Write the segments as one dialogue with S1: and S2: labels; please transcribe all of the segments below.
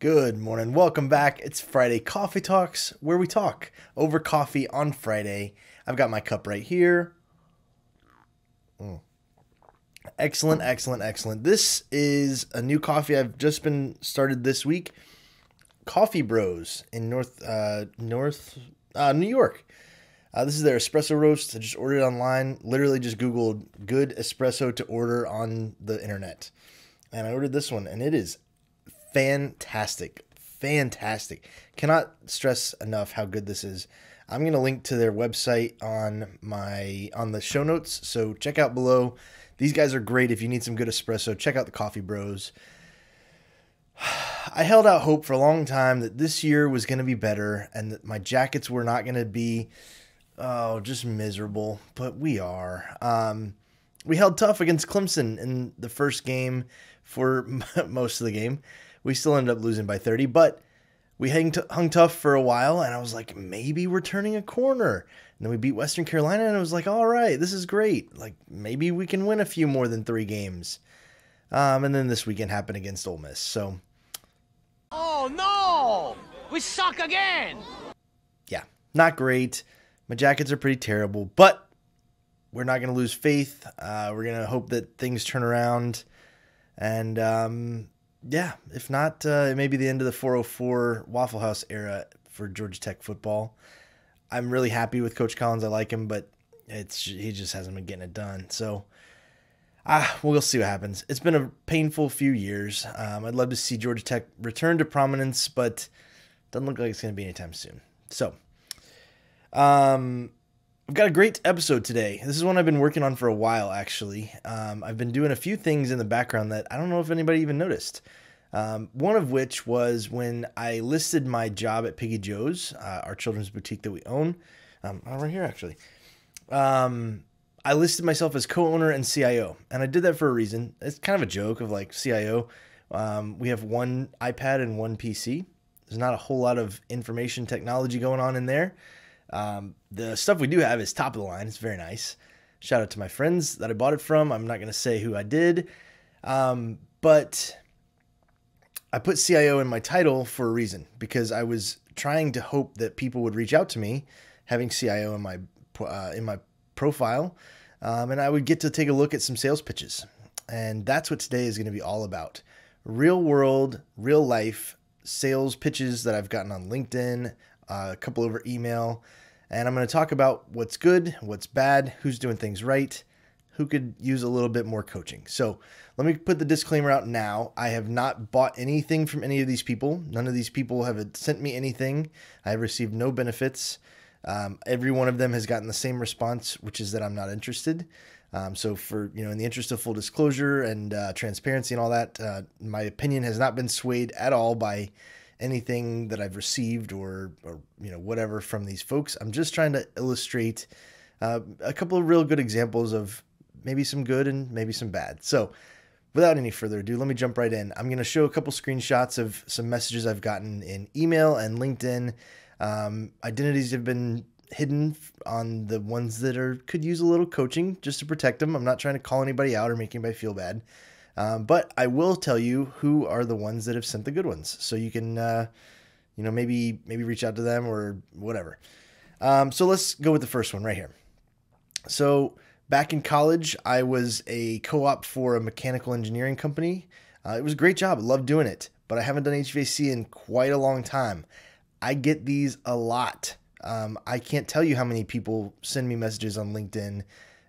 S1: Good morning. Welcome back. It's Friday Coffee Talks, where we talk over coffee on Friday. I've got my cup right here. Mm. Excellent, excellent, excellent. This is a new coffee I've just been started this week. Coffee Bros in North uh, North uh, New York. Uh, this is their espresso roast. I just ordered online. Literally just Googled good espresso to order on the internet. And I ordered this one, and it is fantastic. Fantastic. Cannot stress enough how good this is. I'm going to link to their website on my on the show notes, so check out below. These guys are great if you need some good espresso. Check out the Coffee Bros. I held out hope for a long time that this year was going to be better and that my jackets were not going to be oh, just miserable, but we are. Um, we held tough against Clemson in the first game for most of the game we still ended up losing by 30, but we hung, t- hung tough for a while, and I was like, maybe we're turning a corner. And then we beat Western Carolina, and I was like, all right, this is great. Like, maybe we can win a few more than three games. Um, and then this weekend happened against Ole Miss. So,
S2: oh no, we suck again.
S1: Yeah, not great. My jackets are pretty terrible, but we're not going to lose faith. Uh, we're going to hope that things turn around. And um, yeah, if not, uh, it may be the end of the 404 Waffle House era for Georgia Tech football. I'm really happy with Coach Collins. I like him, but it's he just hasn't been getting it done. So, ah, we'll see what happens. It's been a painful few years. Um, I'd love to see Georgia Tech return to prominence, but doesn't look like it's going to be anytime soon. So, um, I've got a great episode today. This is one I've been working on for a while, actually. Um, I've been doing a few things in the background that I don't know if anybody even noticed. Um, one of which was when I listed my job at Piggy Joe's, uh, our children's boutique that we own. Um, right here, actually. Um, I listed myself as co-owner and CIO, and I did that for a reason. It's kind of a joke of like CIO. Um, we have one iPad and one PC. There's not a whole lot of information technology going on in there. Um, the stuff we do have is top of the line. It's very nice. Shout out to my friends that I bought it from. I'm not going to say who I did, um, but I put CIO in my title for a reason because I was trying to hope that people would reach out to me, having CIO in my uh, in my profile, um, and I would get to take a look at some sales pitches. And that's what today is going to be all about: real world, real life sales pitches that I've gotten on LinkedIn, a couple over email, and I'm going to talk about what's good, what's bad, who's doing things right, who could use a little bit more coaching. So let me put the disclaimer out now. I have not bought anything from any of these people. None of these people have sent me anything. I have received no benefits. Um, every one of them has gotten the same response, which is that I'm not interested. Um, so, for you know, in the interest of full disclosure and uh, transparency and all that, uh, my opinion has not been swayed at all by anything that I've received or, or you know whatever from these folks. I'm just trying to illustrate uh, a couple of real good examples of maybe some good and maybe some bad. So, without any further ado, let me jump right in. I'm going to show a couple screenshots of some messages I've gotten in email and LinkedIn. Um, identities have been hidden on the ones that are could use a little coaching just to protect them. I'm not trying to call anybody out or make anybody feel bad. Um, but I will tell you who are the ones that have sent the good ones, so you can, uh, you know, maybe maybe reach out to them or whatever. Um, so let's go with the first one right here. So back in college, I was a co-op for a mechanical engineering company. Uh, it was a great job. I loved doing it, but I haven't done HVAC in quite a long time. I get these a lot. Um, I can't tell you how many people send me messages on LinkedIn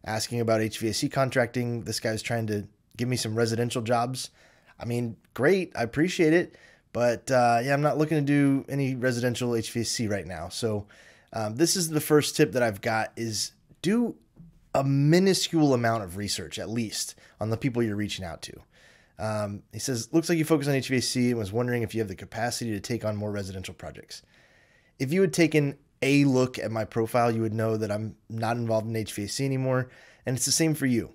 S1: asking about HVAC contracting. This guy's trying to give me some residential jobs. I mean, great, I appreciate it, but uh, yeah, I'm not looking to do any residential HVAC right now. So um, this is the first tip that I've got is do a minuscule amount of research at least on the people you're reaching out to. Um, he says, looks like you focus on HVAC and was wondering if you have the capacity to take on more residential projects. If you had taken a look at my profile, you would know that I'm not involved in HVAC anymore. And it's the same for you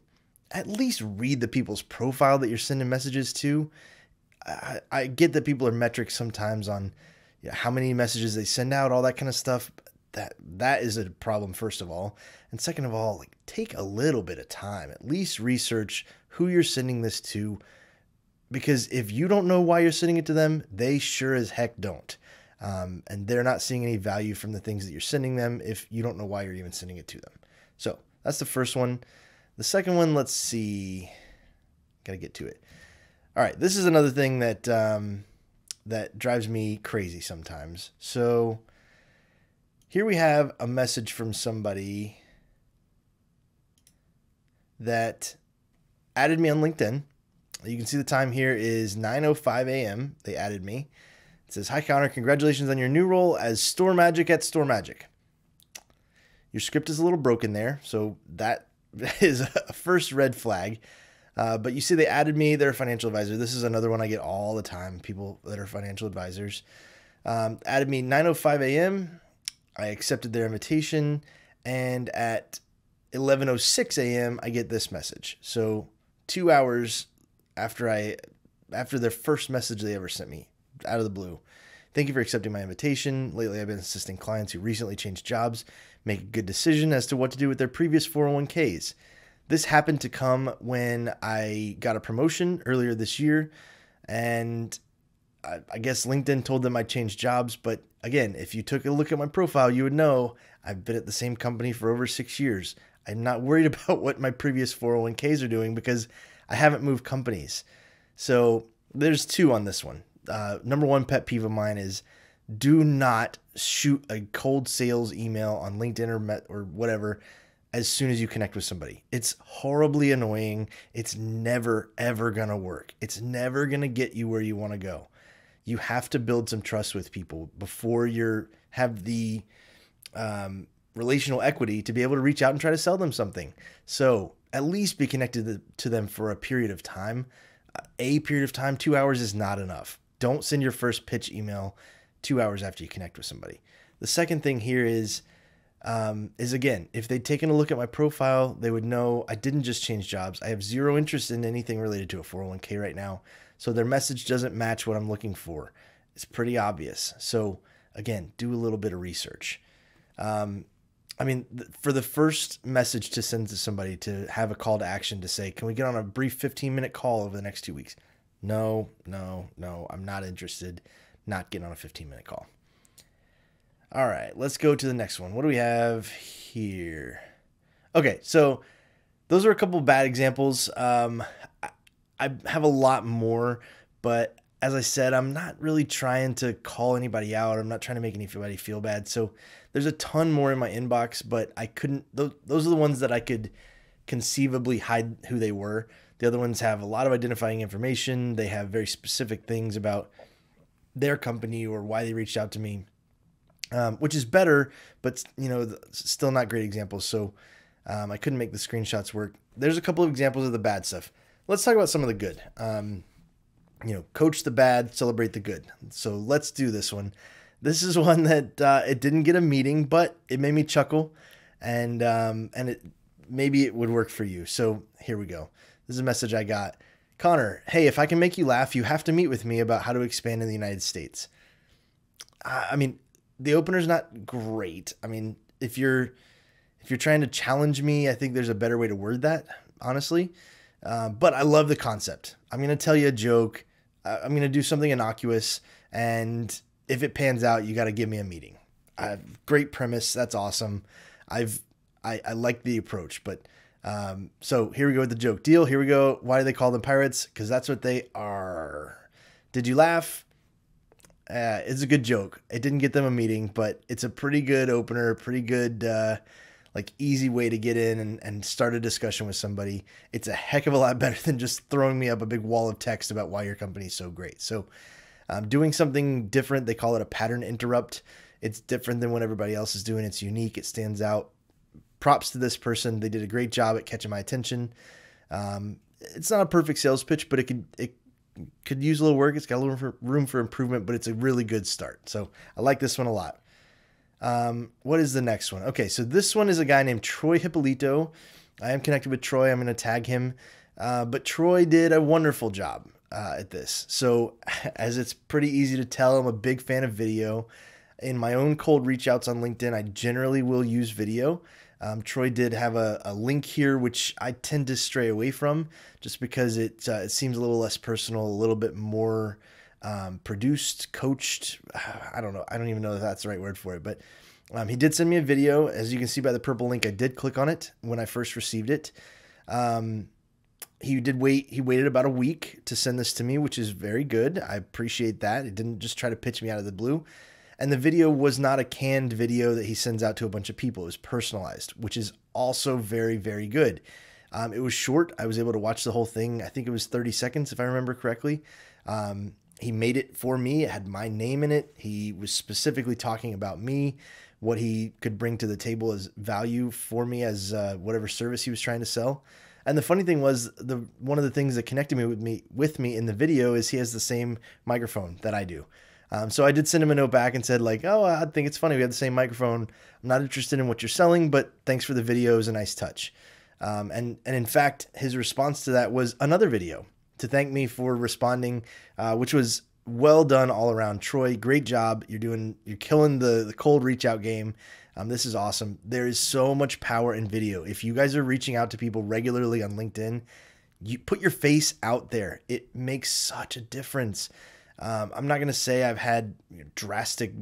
S1: at least read the people's profile that you're sending messages to. I, I get that people are metrics sometimes on you know, how many messages they send out, all that kind of stuff. That that is a problem, first of all, and second of all, like take a little bit of time. At least research who you're sending this to. because if you don't know why you're sending it to them, they sure as heck don't. Um, and they're not seeing any value from the things that you're sending them if you don't know why you're even sending it to them. So that's the first one. The second one, let's see. Gotta get to it. All right, this is another thing that um, that drives me crazy sometimes. So here we have a message from somebody that added me on LinkedIn. You can see the time here is 9:05 a.m. They added me. It says, "Hi Connor, congratulations on your new role as StorMagic at StorMagic. Your script is a little broken there, so that is a first red flag. Uh, but you see, they added me. They're financial advisor. This is another one I get all the time. People that are financial advisors um, added me 9:05 a.m. I accepted their invitation, and at 11:06 a.m. I get this message. So two hours after I after their first message they ever sent me out of the blue. Thank you for accepting my invitation. Lately, I've been assisting clients who recently changed jobs make a good decision as to what to do with their previous 401ks. This happened to come when I got a promotion earlier this year, and I, I guess LinkedIn told them I changed jobs. But again, if you took a look at my profile, you would know I've been at the same company for over six years. I'm not worried about what my previous 401ks are doing because I haven't moved companies. So there's two on this one. Uh, number one pet peeve of mine is do not shoot a cold sales email on LinkedIn or Met or whatever as soon as you connect with somebody. It's horribly annoying. It's never ever going to work. It's never going to get you where you want to go. You have to build some trust with people before you have the um, relational equity to be able to reach out and try to sell them something. So at least be connected to them for a period of time. A period of time, two hours is not enough. Don't send your first pitch email two hours after you connect with somebody. The second thing here is um, is again, if they'd taken a look at my profile, they would know I didn't just change jobs. I have zero interest in anything related to a 401k right now. So their message doesn't match what I'm looking for. It's pretty obvious. So again, do a little bit of research. Um, I mean, for the first message to send to somebody to have a call to action to say, can we get on a brief 15 minute call over the next two weeks? No, no, no, I'm not interested. Not getting on a 15 minute call. All right, let's go to the next one. What do we have here? Okay, so those are a couple bad examples. Um, I, I have a lot more, but as I said, I'm not really trying to call anybody out. I'm not trying to make anybody feel bad. So there's a ton more in my inbox, but I couldn't. Those, those are the ones that I could conceivably hide who they were. The other ones have a lot of identifying information. They have very specific things about their company or why they reached out to me um, which is better, but you know, still not great examples. So um, I couldn't make the screenshots work. There's a couple of examples of the bad stuff. Let's talk about some of the good. Um, you know, coach the bad, celebrate the good. So let's do this one. This is one that uh, it didn't get a meeting, but it made me chuckle, and um, and it maybe it would work for you. So here we go. This is a message I got. Connor, hey, if I can make you laugh, you have to meet with me about how to expand in the United States. I mean, the opener's not great. I mean, if you're if you're trying to challenge me, I think there's a better way to word that, honestly. Uh, but I love the concept. I'm gonna tell you a joke. I'm gonna do something innocuous, and if it pans out, you got to give me a meeting. Uh, great premise. That's awesome. I've I, I like the approach, but um, so here we go with the joke deal. Here we go. Why do they call them pirates? Because that's what they are. Did you laugh? Uh, it's a good joke. It didn't get them a meeting, but it's a pretty good opener, pretty good, uh, like easy way to get in and, and start a discussion with somebody. It's a heck of a lot better than just throwing me up a big wall of text about why your company is so great. So, um, doing something different, they call it a pattern interrupt. It's different than what everybody else is doing. It's unique. It stands out. Props to this person. They did a great job at catching my attention. Um, it's not a perfect sales pitch, but it could it could use a little work. It's got a little room for, improvement, but it's a really good start. So I like this one a lot. Um, what is the next one? Okay, so this one is a guy named Troy Hippolito. I am connected with Troy. I'm going to tag him. Uh, but Troy did a wonderful job uh, at this. So, as it's pretty easy to tell, I'm a big fan of video. In my own cold reach outs on LinkedIn, I generally will use video. Um, Troy did have a, a, link here, which I tend to stray away from just because it, uh, it seems a little less personal, a little bit more um, produced, coached. I don't know. I don't even know if that's the right word for it, but um, he did send me a video. As you can see by the purple link, I did click on it when I first received it. Um, he did wait. He waited about a week to send this to me, which is very good. I appreciate that. He didn't just try to pitch me out of the blue. And the video was not a canned video that he sends out to a bunch of people. It was personalized, which is also very, very good. Um, it was short. I was able to watch the whole thing. I think it was 30 seconds, if I remember correctly. Um, he made it for me. It had my name in it. He was specifically talking about me, what he could bring to the table as value for me as uh, whatever service he was trying to sell. And the funny thing was the one of the things that connected me with me with me in the video is he has the same microphone that I do. Um, so I did send him a note back and said like, oh, I think it's funny we have the same microphone. I'm not interested in what you're selling, but thanks for the video. It was a nice touch. Um, and and in fact, his response to that was another video to thank me for responding, uh, which was well done all around. Troy, great job. You're doing you're killing the the cold reach out game. Um, this is awesome. There is so much power in video. If you guys are reaching out to people regularly on LinkedIn, you put your face out there. It makes such a difference. Um, I'm not going to say I've had you know, drastic,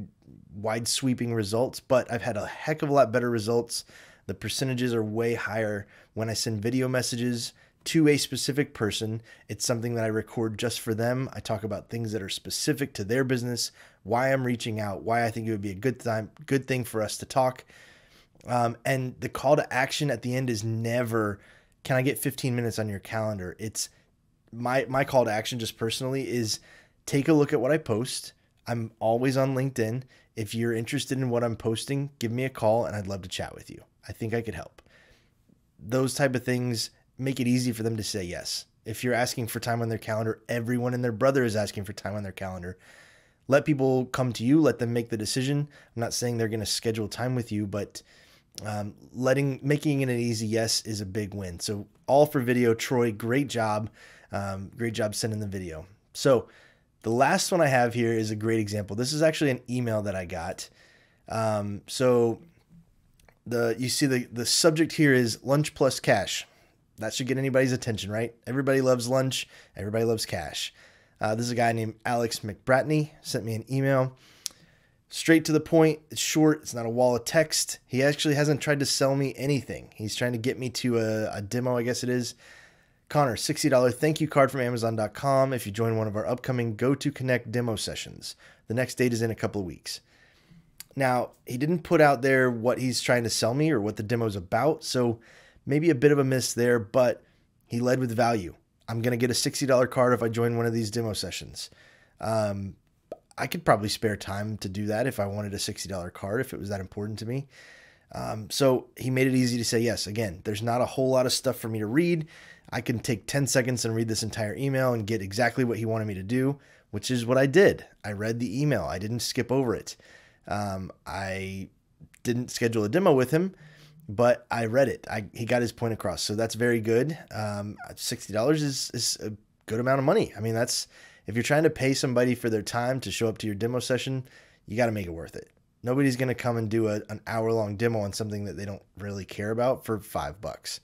S1: wide sweeping results, but I've had a heck of a lot better results. The percentages are way higher when I send video messages to a specific person. It's something that I record just for them. I talk about things that are specific to their business, why I'm reaching out, why I think it would be a good time, good thing for us to talk. Um, and the call to action at the end is never, "Can I get 15 minutes on your calendar?" It's my my call to action just personally is take a look at what I post. I'm always on LinkedIn. If you're interested in what I'm posting, give me a call and I'd love to chat with you. I think I could help. Those type of things make it easy for them to say yes. If you're asking for time on their calendar, everyone and their brother is asking for time on their calendar. Let people come to you, let them make the decision. I'm not saying they're going to schedule time with you, but um, letting making it an easy yes is a big win. So all for video, Troy, great job, um, great job sending the video. So the last one I have here is a great example. This is actually an email that I got. Um, so the you see the the subject here is lunch plus cash that should get anybody's attention, right? Everybody loves lunch. Everybody loves cash. Uh, this is a guy named Alex McBratney sent me an email. Straight to the point. It's short. It's not a wall of text. He actually hasn't tried to sell me anything. He's trying to get me to a, a demo, I guess it is. Connor, $60 thank you card from Amazon.com if you join one of our upcoming GoTo Connect demo sessions. The next date is in a couple of weeks. Now, he didn't put out there what he's trying to sell me or what the demo's about, so maybe a bit of a miss there, but he led with value. I'm going to get a $60 card if I join one of these demo sessions. Um, I could probably spare time to do that if I wanted a $60 card, if it was that important to me. Um, so he made it easy to say yes. Again, there's not a whole lot of stuff for me to read. I can take 10 seconds and read this entire email and get exactly what he wanted me to do, which is what I did. I read the email, I didn't skip over it. Um, I didn't schedule a demo with him but I read it. I, he got his point across, so that's very good. Um, Sixty dollars is is a good amount of money. I mean, that's if you're trying to pay somebody for their time to show up to your demo session, you got to make it worth it. Nobody's going to come and do a, an hour long demo on something that they don't really care about for five bucks.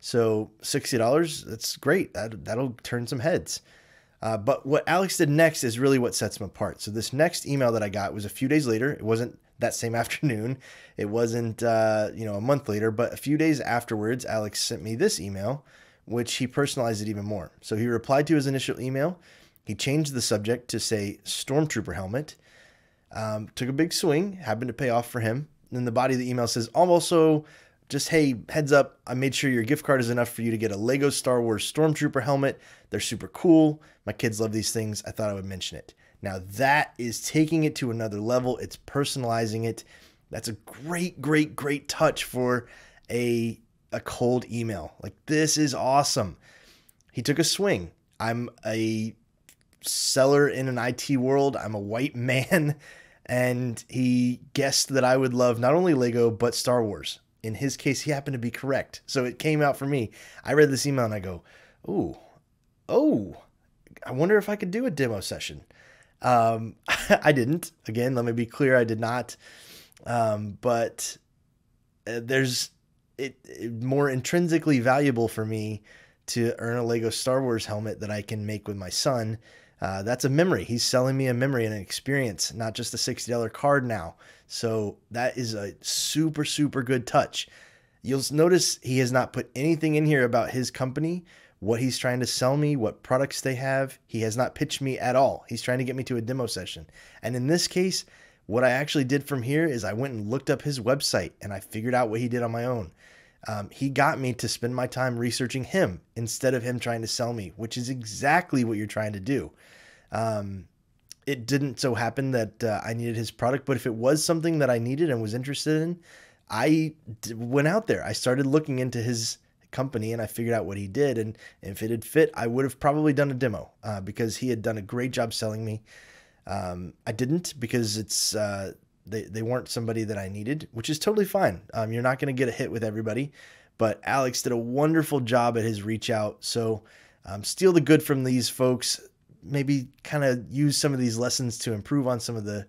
S1: So sixty dollars, that's great. That that'll turn some heads. Uh, but what Alex did next is really what sets him apart. So this next email that I got was a few days later. It wasn't that same afternoon. It wasn't, uh, you know, a month later, but a few days afterwards, Alex sent me this email, which he personalized it even more. So he replied to his initial email. He changed the subject to say Stormtrooper helmet. Um, took a big swing, happened to pay off for him. And then the body of the email says, also, just hey, heads up, I made sure your gift card is enough for you to get a Lego Star Wars Stormtrooper helmet. They're super cool. My kids love these things. I thought I would mention it. Now that is taking it to another level. It's personalizing it. That's a great, great, great touch for a a cold email. Like this is awesome. He took a swing. I'm a seller in an IT world. I'm a white man and he guessed that I would love not only Lego but Star Wars. In his case, he happened to be correct. So it came out for me. I read this email and I go, "Oh. Oh, I wonder if I could do a demo session." Um, I didn't. Again, let me be clear, I did not. Um, but uh, there's it, it more intrinsically valuable for me to earn a Lego Star Wars helmet that I can make with my son. Uh, that's a memory. He's selling me a memory and an experience, not just a $60 card now. So that is a super, super good touch. You'll notice he has not put anything in here about his company, what he's trying to sell me, what products they have. He has not pitched me at all. He's trying to get me to a demo session. And in this case, what I actually did from here is I went and looked up his website and I figured out what he did on my own. Um, he got me to spend my time researching him instead of him trying to sell me, which is exactly what you're trying to do. Um, it didn't so happen that uh, I needed his product, but if it was something that I needed and was interested in, I d- went out there. I started looking into his company and I figured out what he did. And if it had fit, I would have probably done a demo uh, because he had done a great job selling me. Um, I didn't because it's uh, they they weren't somebody that I needed, which is totally fine. Um, you're not going to get a hit with everybody, but Alex did a wonderful job at his reach out. So um, steal the good from these folks. Maybe kind of use some of these lessons to improve on some of the,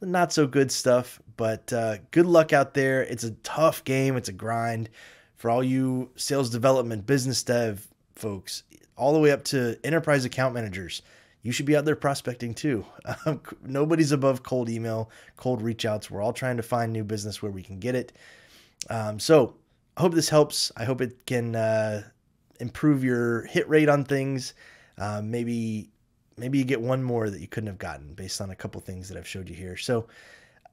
S1: not so good stuff. But uh, good luck out there. It's a tough game. It's a grind for all you sales development, business dev folks, all the way up to enterprise account managers you should be out there prospecting too. Um, nobody's above cold email, cold reach outs. We're all trying to find new business where we can get it. Um, so I hope this helps. I hope it can uh, improve your hit rate on things. Uh, maybe maybe you get one more that you couldn't have gotten based on a couple things that I've showed you here. So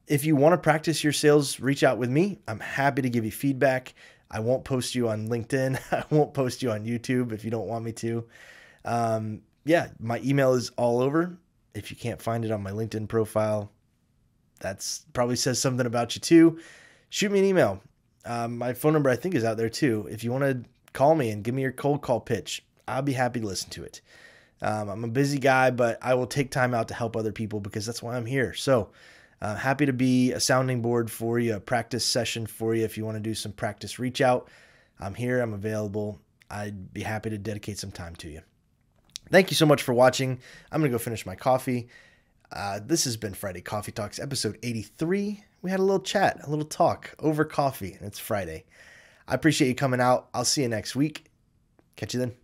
S1: if you want to practice your sales, reach out with me. I'm happy to give you feedback. I won't post you on LinkedIn. I won't post you on YouTube if you don't want me to. Um, yeah, my email is all over. If you can't find it on my LinkedIn profile, that's probably says something about you too. Shoot me an email. Um, my phone number I think is out there too. If you want to call me and give me your cold call pitch, I'll be happy to listen to it. Um, I'm a busy guy, but I will take time out to help other people because that's why I'm here. So uh, happy to be a sounding board for you, a practice session for you. If you want to do some practice reach out, I'm here. I'm available. I'd be happy to dedicate some time to you. Thank you so much for watching. I'm going to go finish my coffee. Uh, this has been Friday Coffee Talks, episode 83. We had a little chat, a little talk over coffee, and it's Friday. I appreciate you coming out. I'll see you next week. Catch you then.